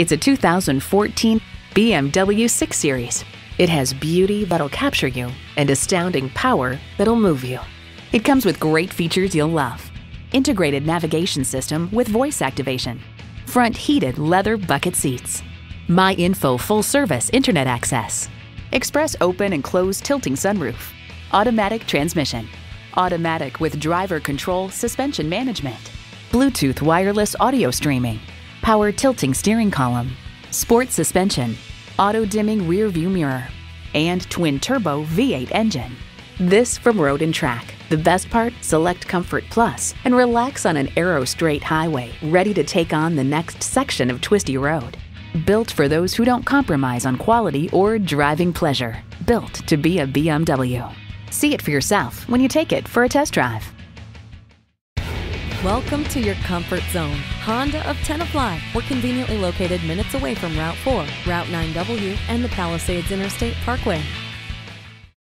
It's a 2014 BMW 6 Series. It has beauty that'll capture you and astounding power that'll move you. It comes with great features you'll love. Integrated navigation system with voice activation. Front heated leather bucket seats. MyInfo full service internet access. Express open and close tilting sunroof. Automatic transmission. Automatic with driver control suspension management. Bluetooth wireless audio streaming. Power tilting steering column. Sport suspension. Auto dimming rear view mirror. And twin turbo V8 engine. This from Road and Track. The best part, select Comfort Plus and relax on an arrow straight highway, ready to take on the next section of twisty road. Built for those who don't compromise on quality or driving pleasure. Built to be a BMW. See it for yourself when you take it for a test drive. Welcome to your comfort zone. Honda of Tenafly. We're conveniently located minutes away from Route 4, Route 9W, and the Palisades Interstate Parkway.